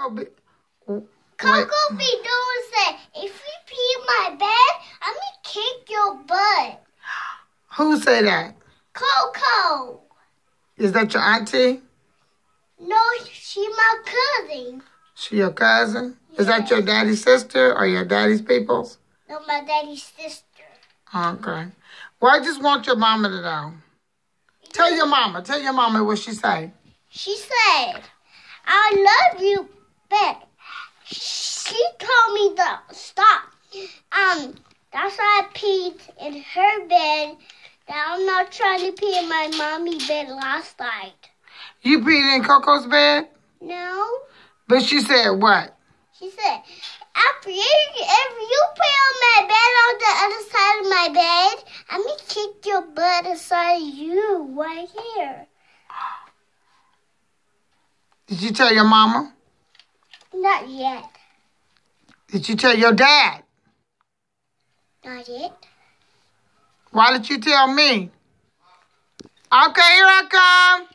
Coco be doing say, if you pee my bed, I'm gonna kick your butt. Who say that? Coco. Is that your auntie? No, she my cousin. She your cousin? Is that your daddy's sister or your daddy's peoples? No, my daddy's sister. Okay. Well, I just want your mama to know. Tell your mama. Tell your mama what she say. She said, I love you, but she told me to stop. Um, that's why I peed in her bed. Now I'm not trying to pee in my mommy bed last night. You peed in Coco's bed? No. But she said what? She said, after you, if you pee on my bed on the other side of my bed, I'm gonna kick your butt inside you right here. Did you tell your mama? Not yet. Did you tell your dad? Not yet. Why did you tell me? Okay, here I come.